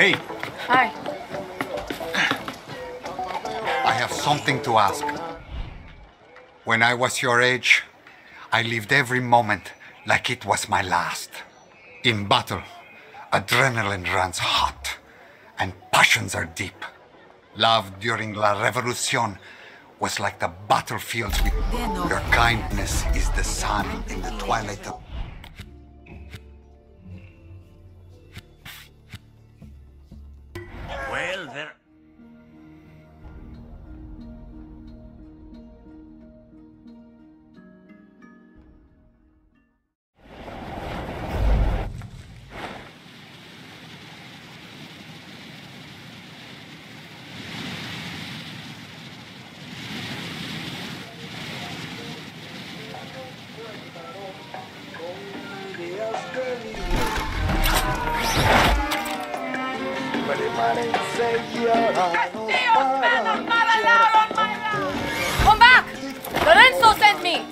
Hey, Hi. I have something to ask. When I was your age, I lived every moment like it was my last. In battle, adrenaline runs hot and passions are deep. Love during La Revolucion was like the battlefields with your kindness is the sun in the twilight of Come back! Lorenzo sent me!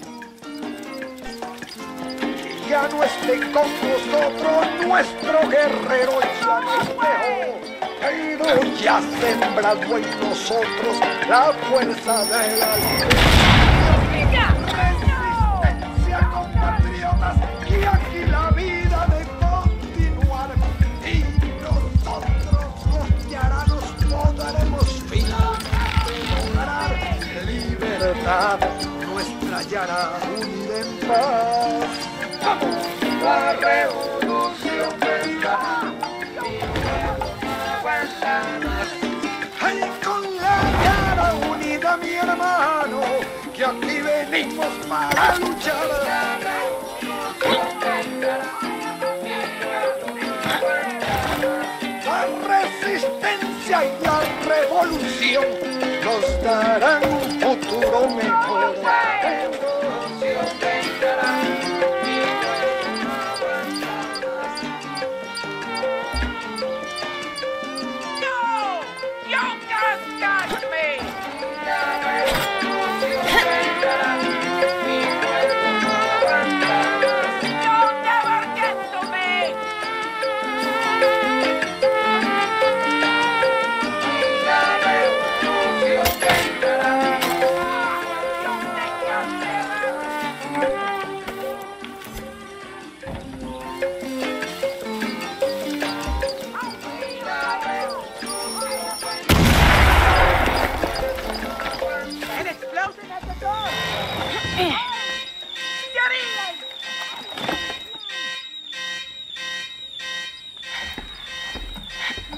Ya no esté con nosotros nuestro guerrero ya nos dejó. Pero ya sembrado en nosotros la fuerza de la resistencia, nuestra yara unida en paz. La revolución vendrá. Ay, con la cara unida, mi hermano, que aquí venimos para luchar. La resistencia y la revolución nos darán un futuro mejor.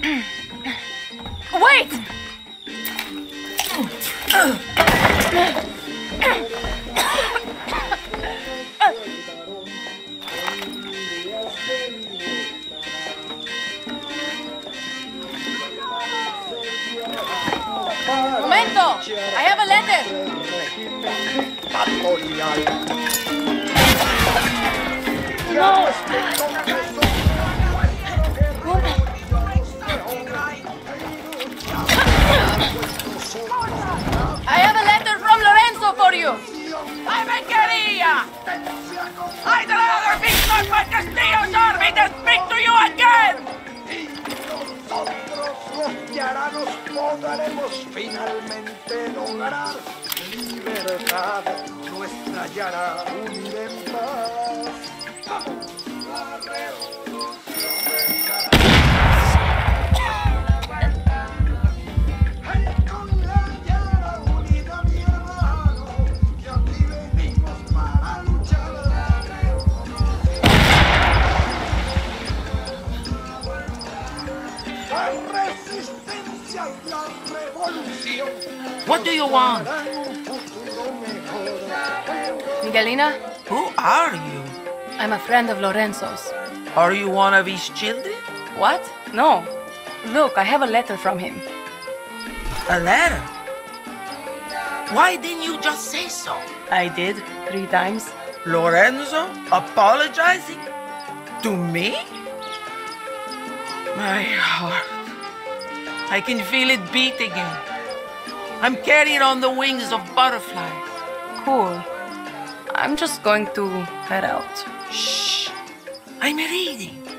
Wait! Momento! I have a letter! no ¡Either other piece of my Castillo's army to speak to you again! Y nosotros los yaranos lograremos finalmente lograr libertad. Nuestra yara unida en do you want? darán un futuro mejor. Miguelina, Who are you? I'm a friend of Lorenzo's. Are you one of his children? What? No. Look, I have a letter from him. A letter? Why didn't you just say so? I did, three times. Lorenzo apologizing? To me? My heart. I can feel it beat again. I'm carried on the wings of butterflies. Cool. I'm just going to head out. Shh. I'm reading.